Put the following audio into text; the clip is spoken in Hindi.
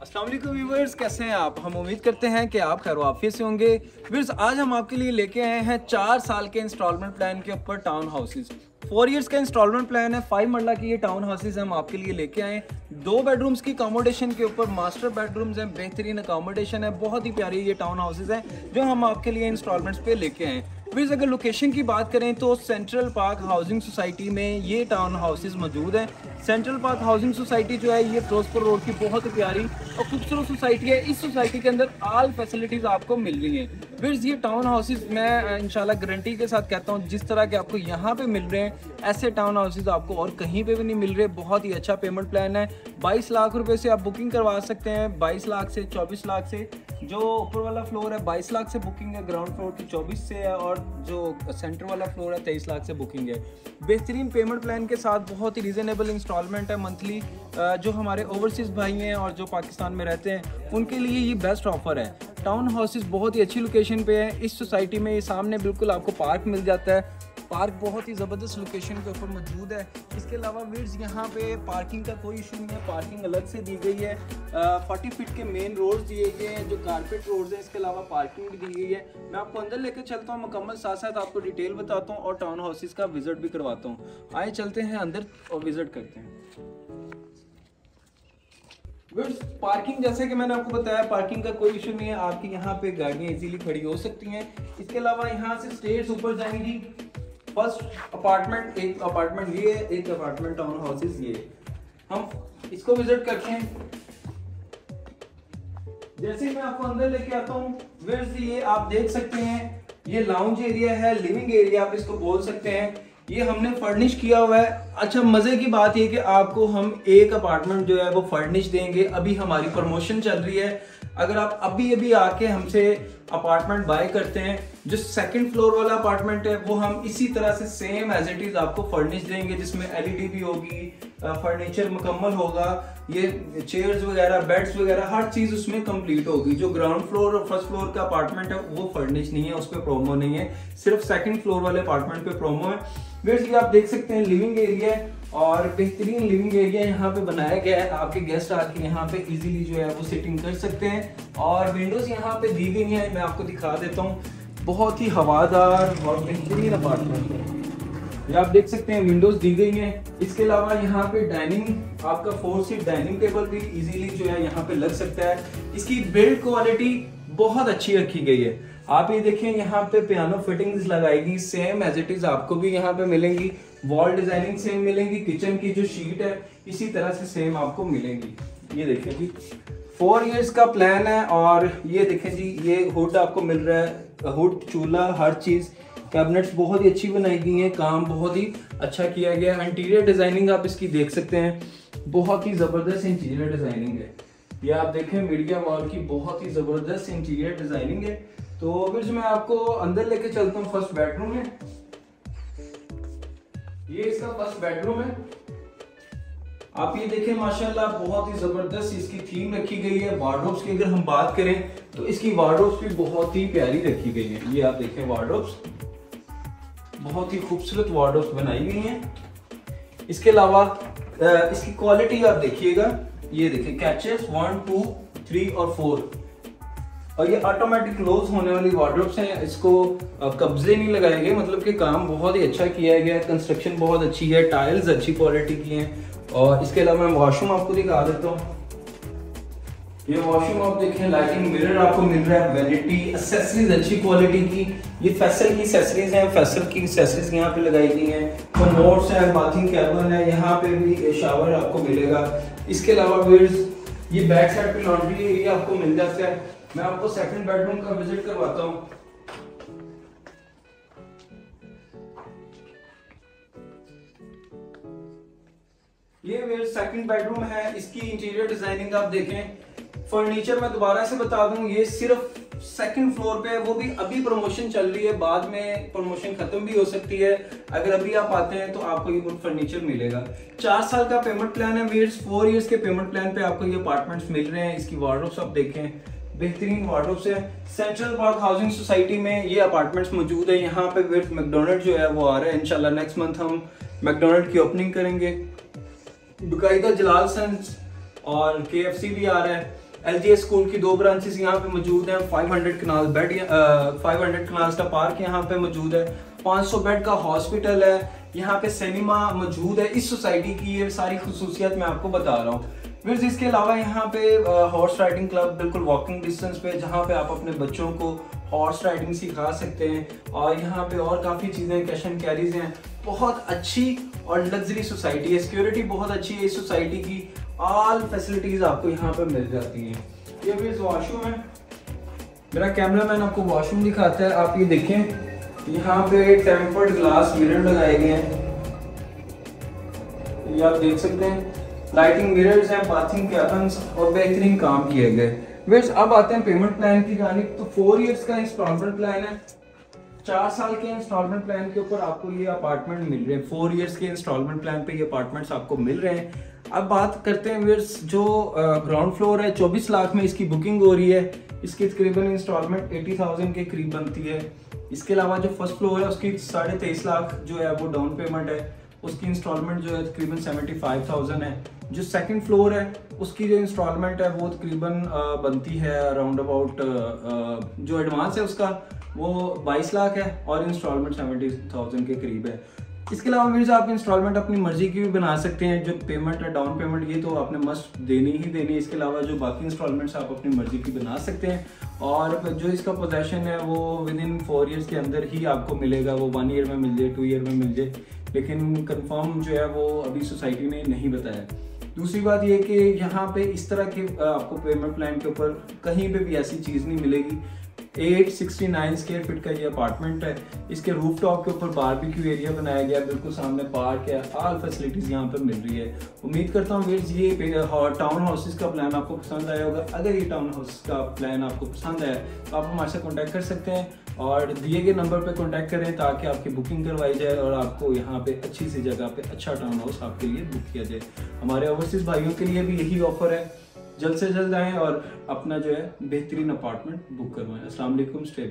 असलम व्यूवर्स कैसे हैं आप? हम उम्मीद करते हैं कि आप खैर वाफियत से होंगे। व्यूवर्स आज हम आपके लिए लेके आए हैं चार साल के इंस्टॉलमेंट प्लान के ऊपर टाउन हाउसेज फोर इयर्स का इंस्टॉलमेंट प्लान है फाइव मरला की ये टाउन हाउसेज हम आपके लिए लेके आए दो बेडरूम्स की अकोमोडेशन के ऊपर मास्टर बेडरूम्स हैं, बेहतरीन अकोमोडेशन है, बहुत ही प्यारी ये टाउन हाउसेज हैं, जो हम आपके लिए इंस्टॉलमेंट्स पे लेके आए फिर अगर लोकेशन की बात करें तो सेंट्रल पार्क हाउसिंग सोसाइटी में ये टाउन हाउसेज मौजूद हैं। सेंट्रल पार्क हाउसिंग सोसाइटी जो है, ये फिरोजपुर रोड की बहुत प्यारी और खूबसूरत सोसाइटी है। इस सोसाइटी के अंदर आल फैसिलिटीज़ आपको मिल रही हैं। फिर ये टाउन हाउसेज मैं इंशाल्लाह गारंटी के साथ कहता हूँ, जिस तरह के आपको यहाँ पे मिल रहे हैं, ऐसे टाउन हाउसेज आपको और कहीं पे भी नहीं मिल रहे, बहुत ही अच्छा पेमेंट प्लान है। 22 लाख रुपए से आप बुकिंग करवा सकते हैं 22 लाख से 24 लाख से। जो ऊपर वाला फ्लोर है 22 लाख से बुकिंग है ग्राउंड फ्लोर की 24 से है, और जो सेंटर वाला फ्लोर है 23 लाख से बुकिंग है। बेहतरीन पेमेंट प्लान के साथ बहुत ही रीज़नेबल इंस्टॉलमेंट है मंथली जो हमारे ओवरसीज़ भाई हैं और जो पाकिस्तान में रहते हैं, उनके लिए ये बेस्ट ऑफ़र है। टाउन हाउसेज बहुत ही अच्छी लोकेशन पे है। इस सोसाइटी में ये सामने बिल्कुल आपको पार्क मिल जाता है। पार्क बहुत ही ज़बरदस्त लोकेशन के ऊपर मौजूद है। इसके अलावा वीर्स यहाँ पे पार्किंग का कोई इशू नहीं है। पार्किंग अलग से दी गई है। फोर्टी फीट के मेन रोड्स दिए गए हैं, जो कारपेट रोड्स हैं, इसके अलावा पार्किंग भी दी गई है। मैं आपको अंदर लेकर चलता हूँ, मुकम्मल साथ साथ आपको डिटेल बताता हूँ और टाउन हाउसेज का विज़िट भी करवाता हूँ। आए, चलते हैं अंदर और विज़िट करते हैं। पार्किंग जैसे कि मैंने आपको बताया पार्किंग का कोई इशू नहीं है। आपकी यहाँ पे गाड़ियाँ इजीली खड़ी हो सकती हैं। इसके अलावा यहाँ से स्टेज ऊपर जाएँगी। फ़र्स्ट अपार्टमेंट एक अपार्टमेंट ये है, एक अपार्टमेंट टाउन हाउसेस ये। हम इसको विज़िट करते हैं। जैसे मैं आपको अंदर लेके आता हूँ ये आप देख सकते हैं, ये लाउंज एरिया है लिविंग एरिया आप इसको बोल सकते हैं। ये हमने फर्निश किया हुआ है। अच्छा मज़े की बात ये कि आपको हम एक अपार्टमेंट जो है वो फर्निश देंगे। अभी हमारी प्रमोशन चल रही है। अगर आप अभी अभी आके हमसे अपार्टमेंट बाय करते हैं, जो सेकंड फ्लोर वाला अपार्टमेंट है, वो हम इसी तरह से सेम एज इट इज़ आपको फर्निश देंगे, जिसमें एलईडी भी होगी फर्नीचर मुकम्मल होगा, ये चेयर्स वगैरह बेड्स वगैरह, हर चीज़ उसमें कंप्लीट होगी। जो ग्राउंड फ्लोर और फ़र्स्ट फ्लोर का अपार्टमेंट है, वो फर्निश नहीं है, उस पर प्रोमो नहीं है। सिर्फ़ सेकंड फ्लोर वाले अपार्टमेंट पे प्रोमो है। बेसिकली आप देख सकते हैं लिविंग एरिया और बेहतरीन लिविंग एरिया यहाँ पे बनाया गया है। आपके गेस्ट आके यहाँ पे इजीली जो है वो सिटिंग कर सकते हैं। और विंडोज़ यहाँ पे दी गई है, मैं आपको दिखा देता हूँ। बहुत ही हवादार और बेहतरीन अपार्टमेंट है। ये आप देख सकते हैं विंडोज़ दी गई हैं। इसके अलावा यहाँ पे डाइनिंग आपका फोर सीट डाइनिंग टेबल भी इजीली जो है यहाँ पे लग सकता है। इसकी बिल्ड क्वालिटी बहुत अच्छी रखी गई है। आप ये देखें, यहाँ पे पियानो फिटिंग्स लगाएगी सेम एज इट इज़ आपको भी यहाँ पे मिलेंगी। वॉल डिज़ाइनिंग सेम मिलेंगी किचन की जो शीट है, इसी तरह से सेम आपको मिलेंगी। ये देखें जी। फोर इयर्स का प्लान है और ये देखें जी, ये हुड आपको मिल रहा है। हुड चूल्हा, हर चीज़। कैबिनेट्स बहुत ही अच्छी बनाई गई हैं, काम बहुत ही अच्छा किया गया है। इंटीरियर डिज़ाइनिंग आप इसकी देख सकते हैं। बहुत ही ज़बरदस्त इंटीरियर डिज़ाइनिंग है। ये आप देखें मीडिया वॉल की बहुत ही ज़बरदस्त इंटीरियर डिज़ाइनिंग है। तो फिर मैं आपको अंदर लेके चलता हूँ। फ़र्स्ट बेडरूम में ये इसका फ़र्स्ट बेडरूम है। आप ये देखें, माशाल्लाह, बहुत ही ज़बरदस्त इसकी थीम रखी गई है। वार्ड्रोब्स की अगर हम बात करें तो इसकी वार्ड्रोब्स भी बहुत ही प्यारी रखी गई है। ये आप देखें वार्ड्रोब्स बहुत ही खूबसूरत वार्ड्रोब्स बनाई गई हैं। इसके अलावा इसकी क्वालिटी आप देखिएगा। ये देखें कैचेस वन टू थ्री और फोर और ये ऑटोमेटिक क्लोज होने वाली वार्ड्रोब्स हैं, इसको कब्जे नहीं लगाए गए मतलब कि काम बहुत ही अच्छा किया गया है कंस्ट्रक्शन बहुत अच्छी है टाइल्स अच्छी क्वालिटी की हैं। और इसके अलावा मैं वॉशरूम आपको दिखा देता हूँ। ये वॉशरूम आप देखें लाइटिंग मिरर आपको मिल रहा है वैनिटी एसेसरीज अच्छी क्वालिटी की। ये फैसल की एसेसरीज हैं फैसल की एसेसरीज यहाँ पे लगाई गई हैं। कमोड्स हैं बाथिंग कैबिन है, यहाँ पे भी शावर आपको मिलेगा। इसके अलावा ये बैक साइड पे लॉन्ड्री एरिया आपको मिल जाता है। मैं आपको सेकंड बेडरूम का विज़िट करवाता हूँ। ये मेरे सेकंड बेडरूम है, इसकी इंटीरियर डिज़ाइनिंग आप देखें। फर्नीचर मैं दोबारा से बता दूँ, ये सिर्फ़ सेकंड फ्लोर पे है, वो भी अभी प्रमोशन चल रही है, बाद में प्रमोशन खत्म भी हो सकती है। अगर अभी आप आते हैं तो आपको ये फर्नीचर मिलेगा। चार साल का पेमेंट प्लान है फोर इयर्स के पेमेंट प्लान पे आपको ये अपार्टमेंट्स मिल रहे हैं, इसकी वार्डरोब्स आप देखें। बेहतरीन वार्डरोब्स है। सेंट्रल पार्क हाउसिंग सोसाइटी में ये अपार्टमेंट्स मौजूद है। यहाँ पे विद मैकडोनल्ड जो है, वो आ रहा है। इनशाला नेक्स्ट मंथ हम मैकडोनल्ड की ओपनिंग करेंगे। बकायदा जलाल सन्स और के भी आ रहा है। एलजी स्कूल की दो ब्रांचेस यहाँ पे मौजूद हैं। 500 कनाल बेड फाइव हंड्रेड कनाल का पार्क यहाँ पे मौजूद है। 500 बेड का हॉस्पिटल है। यहाँ पे सिनेमा मौजूद है। इस सोसाइटी की ये सारी खसूसियत मैं आपको बता रहा हूँ। फिर इसके अलावा यहाँ पे हॉर्स राइडिंग क्लब बिल्कुल वॉकिंग डिस्टेंस पे, जहाँ पे आप अपने बच्चों को हॉर्स राइडिंग सिखा सकते हैं। और यहाँ पे और काफ़ी चीज़ें कैश एंड कैरीज हैं। बहुत अच्छी और लग्जरी सोसाइटी है। सिक्योरिटी बहुत अच्छी है इस सोसाइटी की। ऑल फैसिलिटीज़ आपको यहाँ पे मिल जाती हैं। ये भी वॉशरूम है। मेरा कैमरा मैन आपको वॉशरूम दिखाता है। आप ये देखें, यहाँ पे टेम्पर्ड ग्लास मिरर लगाए गए हैं। ये आप देख सकते हैं। लाइटिंग मिरर्स हैं बाथिंग कैबन्स और बेहतरीन काम किए गए। वेट्स अब आते हैं पेमेंट प्लान की कहानी तो फोर इयर्स का इंस्टॉलमेंट प्लान है। चार साल के इंस्टॉलमेंट प्लान के ऊपर आपको ये अपार्टमेंट मिल रहे हैं। फोर इयर्स के इंस्टॉलमेंट प्लान पे ये अपार्टमेंट्स आपको मिल रहे हैं। अब बात करते हैं वेट्स जो ग्राउंड फ्लोर है, चौबीस लाख में इसकी बुकिंग हो रही है। इसकी तकरीबन इंस्टॉलमेंट एटी थाउज़ेंड के करीब बनती है। इसके अलावा जो फ़र्स्ट फ्लोर है, उसकी साढ़े तेईस लाख जो है, वो डाउन पेमेंट है। उसकी इंस्टॉलमेंट जो है, तकरीबन सेवेंटी फाइव थाउज़ेंड है। जो सेकंड फ्लोर है, उसकी जो इंस्टॉलमेंट है, वो तकरीबन बनती है अराउंड अबाउट जो एडवांस है उसका, वो 22 लाख है और इंस्टॉलमेंट सेवेंटी थाउज़ेंड के करीब है। इसके अलावा मीन्स आप इंस्टॉलमेंट अपनी मर्ज़ी की भी बना सकते हैं। जो पेमेंट है डाउन पेमेंट ये तो आपने मस्ट देनी ही देनी इसके अलावा जो बाकी इंस्टॉलमेंट्स आप अपनी मर्ज़ी की बना सकते हैं। और जो इसका पोजेशन है, वो विद इन फोर ईयर्स के अंदर ही आपको मिलेगा। वो वन ईयर में मिल जाए टू ईयर में मिल जाए। लेकिन कंफर्म जो है, वो अभी सोसाइटी ने नहीं बताया। दूसरी बात ये कि यहाँ पे इस तरह के आपको पेमेंट प्लान के ऊपर कहीं पे भी ऐसी चीज़ नहीं मिलेगी। 869 स्क्वायर फीट का ये अपार्टमेंट है। इसके रूफ टॉप के ऊपर बारबेक्यू एरिया बनाया गया बिल्कुल सामने पार्क है। ऑल फैसिलिटीज़ यहाँ पर मिल रही है। उम्मीद करता हूँ वीर्स ये टाउन हाउसेज का प्लान आपको पसंद आया होगा। अगर ये टाउन हाउस का प्लान आपको पसंद आया तो आप हमारे से कॉन्टैक्ट कर सकते हैं और दिए गए नंबर पर कॉन्टैक्ट करें ताकि आपकी बुकिंग करवाई जाए और आपको यहाँ पे अच्छी सी जगह पे अच्छा टाउन हाउस आपके लिए बुक किया जाए। हमारे ओवरसीज भाइयों के लिए भी यही ऑफ़र है। जल्द से जल्द आएँ और अपना जो है बेहतरीन अपार्टमेंट बुक करवाएँ। अस्सलाम वालेकुम स्टे